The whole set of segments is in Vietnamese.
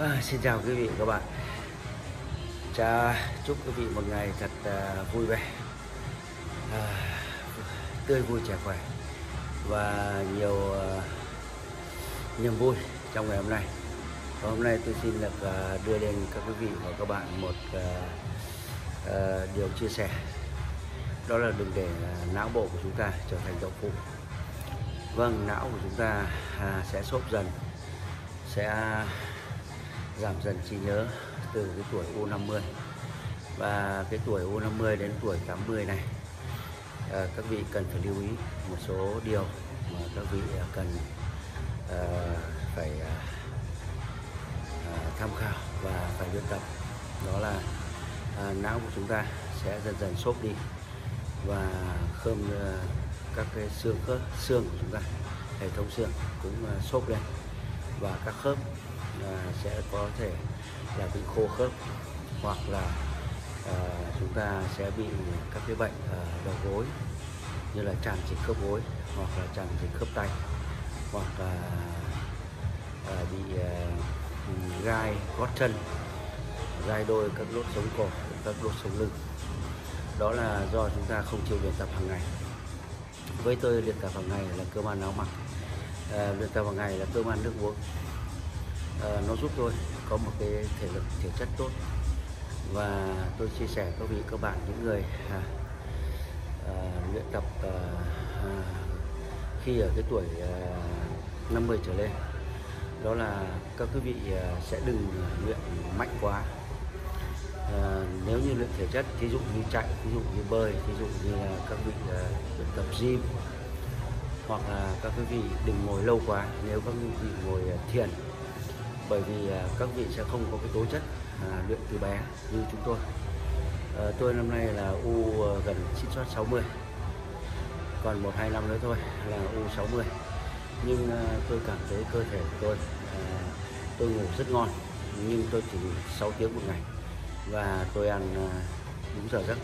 À, xin chào quý vị và các bạn. Chà, chúc quý vị một ngày thật uh, vui vẻ. À, tươi vui trẻ khỏe và nhiều uh, niềm vui trong ngày hôm nay. Và hôm nay tôi xin được uh, đưa đến các quý vị và các bạn một uh, uh, điều chia sẻ. Đó là đừng để uh, não bộ của chúng ta trở thành động phụ. Vâng não của chúng ta uh, sẽ xốp dần sẽ giảm dần trí nhớ từ cái tuổi U50 và cái tuổi U50 đến tuổi 80 này à, các vị cần phải lưu ý một số điều mà các vị ờ, cần à, phải à, tham khảo và phải luyện tập. Đó là à, não của chúng ta sẽ dần dần xốp đi và khơm à, các cái xương khớp xương của chúng ta hệ thống xương cũng à, xốp lên và các khớp là sẽ có thể là bị khô khớp hoặc là à, chúng ta sẽ bị các cái bệnh à, đầu gối như là tràn dịch khớp gối hoặc là tràn dịch khớp tay hoặc là à, bị à, gai gót chân gai đôi các đốt sống cổ các đốt sống lưng. Đó là do chúng ta không chịu luyện tập hàng ngày. Với tôi luyện tập hàng ngày là cơm ăn áo mặc à, luyện tập hàng ngày là cơm ăn nước uống à, nó giúp tôi có một cái thể lực thể chất tốt. Và tôi chia sẻ các vị các bạn những người à, à, luyện tập à, à, khi ở cái tuổi ờ, à, 50 trở lên đó là các quý vị à, sẽ đừng luyện mạnh quá. À, nếu như luyện thể chất thí dụ như chạy ví dụ như bơi ví dụ như là các vị à, luyện tập gym hoặc là các quý vị đừng ngồi lâu quá. Nếu các quý vị ngồi à, thiền bởi vì à, các vị sẽ không có cái tố chất à, luyện từ bé như chúng tôi. À, tôi năm nay là u à, gần xin soát 60 còn một hai năm nữa thôi là u 60 nhưng à, tôi cảm thấy cơ thể của tôi à, tôi ngủ rất ngon nhưng tôi chỉ ngủ 6 tiếng một ngày. Và tôi ăn à, đúng giờ giấc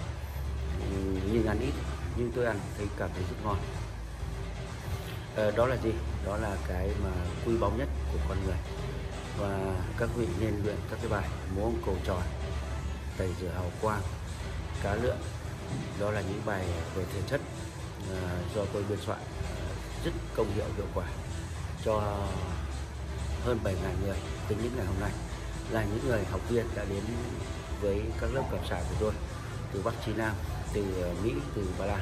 nhưng ăn ít nhưng tôi ăn thấy cảm thấy rất ngon. À, đó là gì? Đó là cái mà quý báu nhất của con người và các vị nên luyện các cái bài múa cầu tròn tẩy rửa hào quang cá lượn. Đó là những bài về thể chất à, do tôi biên soạn rất công hiệu hiệu quả cho hơn 7.000 người tính những ngày hôm nay. Là những người học viên đã đến với các lớp cảm sản của tôi từ Bắc Chí Nam từ à, Mỹ từ Ba Lan.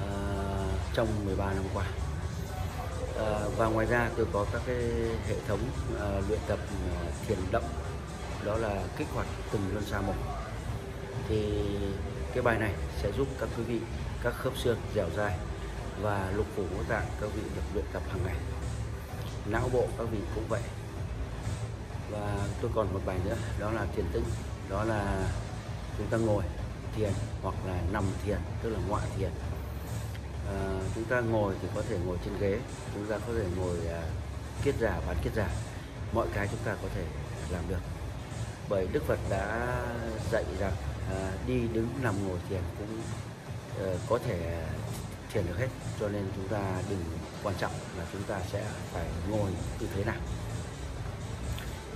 À, trong 13 năm qua Ờ, và ngoài ra tôi có các cái hệ thống à, luyện tập ờ, thiền động. Đó là kích hoạt từng luân xa một. Thì cái bài này sẽ giúp các quý vị các khớp xương dẻo dai và lục phủ ngũ tạng các vị được luyện tập hàng ngày. Não bộ các vị cũng vậy. Và tôi còn một bài nữa đó là thiền tĩnh. Đó là chúng ta ngồi thiền hoặc là nằm thiền tức là ngoại thiền à, chúng ta ngồi thì có thể ngồi trên ghế chúng ta có thể ngồi à, kiết giả bán kiết giả. Mọi cái chúng ta có thể làm được. Bởi Đức Phật đã dạy rằng à, đi đứng nằm ngồi thiền cũng à, có thể thiền được hết. Cho nên chúng ta đừng quan trọng là chúng ta sẽ phải ngồi tư thế nào.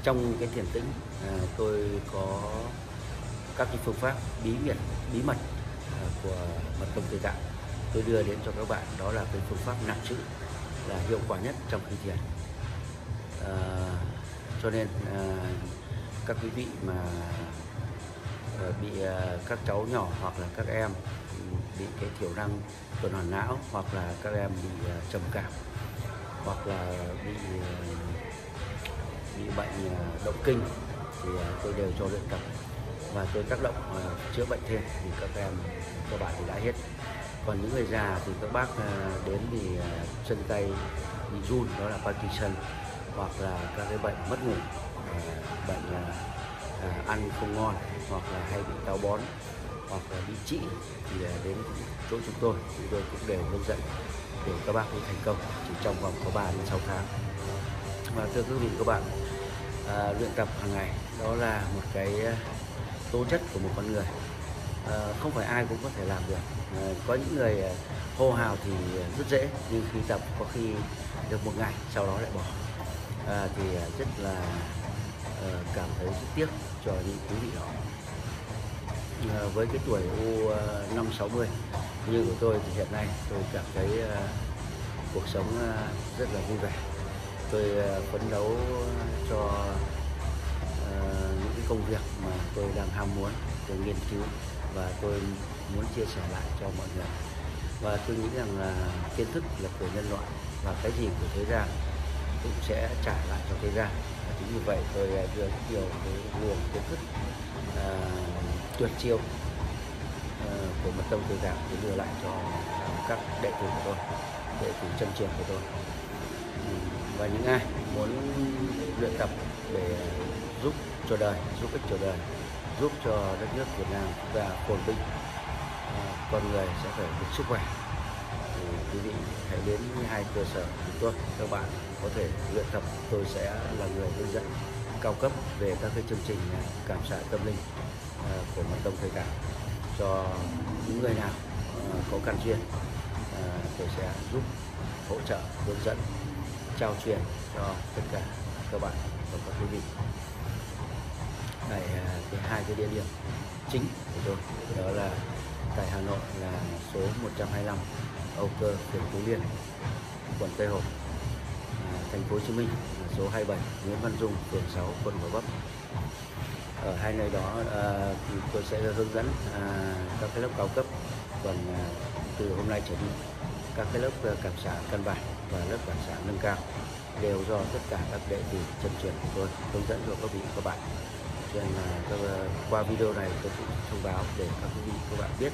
Trong cái thiền tĩnh à, tôi có các cái phương pháp bí mật bí mật à, của mật tông tây tạng tôi đưa đến cho các bạn đó là cái phương pháp nặng chữ là hiệu quả nhất trong khi thiền à, ờ, cho nên à, các quý vị mà à, bị à, các cháu nhỏ hoặc là các em bị cái thiểu năng tuần hoàn não hoặc là các em bị à, trầm cảm hoặc là bị à, bị bệnh à, động kinh thì à, tôi đều cho luyện tập. Và tôi tác động à, chữa bệnh thêm thì các em các bạn thì đã hết còn những người già thì các bác à, đến thì à, chân tay bị run đó là Parkinson hoặc là các cái bệnh mất ngủ à, bệnh ăn không ngon hoặc là hay bị táo bón hoặc là bị trĩ thì đến chỗ chúng tôi chúng tôi cũng đều hướng dẫn để các bác cũng thành công chỉ trong vòng có 3 đến 6 tháng. Và thưa quý vị các bạn à, luyện tập hàng ngày đó là một cái tố chất của một con người. Ờ, không phải ai cũng có thể làm được. Ờ, có những người ờ, hô hào thì rất dễ nhưng khi tập có khi được một ngày sau đó lại bỏ. À, thì rất là cảm thấy rất tiếc cho những quý vị đó. Với cái tuổi u năm sáu mươi như của tôi thì hiện nay tôi cảm thấy cuộc sống rất là vui vẻ. Tôi phấn đấu cho những cái công việc mà tôi đang ham muốn tôi nghiên cứu và tôi muốn chia sẻ lại cho mọi người. Và tôi nghĩ rằng là kiến thức là của nhân loại và cái gì của thế gian cũng sẽ trả lại cho thế gian. Và chính vì vậy tôi đưa rất nhiều cái luồng kiến thức à, tuyệt chiêu à, của mật tông thời gian để đưa lại cho các đệ tử của tôi đệ tử chân truyền của tôi. Ừ, và những ai muốn luyện tập để giúp cho đời giúp ích cho đời giúp cho đất nước Việt Nam chúng ta phồn vinh. À, con người sẽ phải được sức khỏe. Thì quý vị hãy đến hai cơ sở chúng tôi các bạn có thể luyện tập. Tôi sẽ là người hướng dẫn cao cấp về các cái chương trình cảm xạ tâm linh à, của mặt đông thời cảm. Cho những người nào à, có căn duyên à, tôi sẽ giúp hỗ trợ hướng dẫn trao truyền cho tất cả các bạn và các quý vị tại à, cái hai cái địa điểm chính của tôi. Đó là tại Hà Nội là số 125 Âu Cơ, phường Phú Liên, quận Tây Hồ, à, thành phố Hồ Chí Minh là số 27 Nguyễn Văn Dung, phường 6, quận Gò Vấp. Ở hai nơi đó à, thì tôi sẽ hướng dẫn à, các cái lớp cao cấp, còn à, từ hôm nay trở đi các cái lớp à, cảm xạ căn bản và lớp cảm xạ nâng cao đều do tất cả các đệ tử chân truyền của tôi hướng dẫn cho các vị các bạn cho nên là các, ờ, qua video này tôi cũng thông báo để các quý vị các bạn biết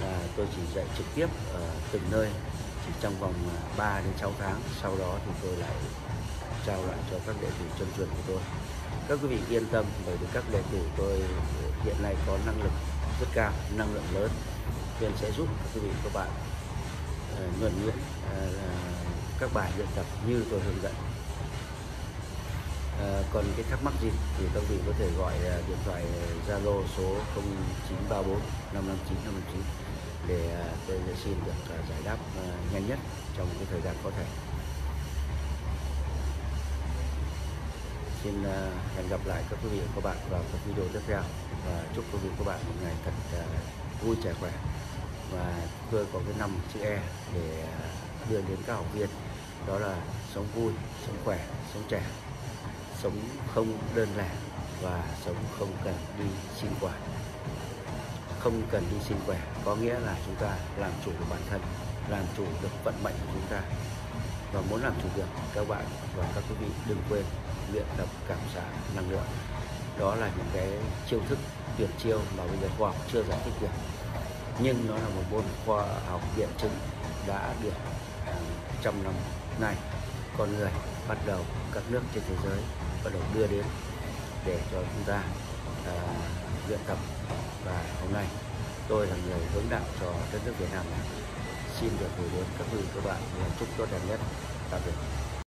là tôi chỉ dạy trực tiếp ở từng nơi chỉ trong vòng ờ, 3 đến 6 tháng. Sau đó thì tôi lại trao lại cho các đệ tử chân truyền của tôi. Các quý vị yên tâm bởi vì các đệ tử tôi hiện nay có năng lực rất cao năng lượng lớn nên sẽ giúp các quý vị các bạn ờ, nhuần nhuyễn các bài luyện tập như tôi hướng dẫn. À, còn cái thắc mắc gì thì các vị có thể gọi ờ, điện thoại ờ, Zalo số 0934 559 559 để tôi sẽ xin được giải đáp nhanh nhất trong cái thời gian có thể. Xin hẹn gặp lại các quý vị và các bạn vào các video tiếp theo và chúc quý vị và các bạn một ngày thật vui trẻ khỏe và tôi có cái năm chữ E để đưa đến các học viên đó là sống vui, sống khỏe, sống trẻ sống không đơn lẻ và sống không cần đi xin quà. Không cần đi xin quẻ có nghĩa là chúng ta làm chủ được bản thân, làm chủ được vận mệnh của chúng ta. Và muốn làm chủ được, các bạn và các quý vị đừng quên luyện tập cảm xạ năng lượng. Đó là những cái chiêu thức tuyệt chiêu mà bây giờ khoa học chưa giải thích được. Nhưng nó là một môn khoa học biện chứng đã được à, trong năm nay con người bắt đầu các nước trên thế giới bắt đầu đưa đến để cho chúng ta à, luyện tập và hôm nay tôi là người hướng đạo cho đất nước Việt Nam này. Xin được gửi đến các vị các bạn chúc tốt đẹp nhất. Tạm biệt.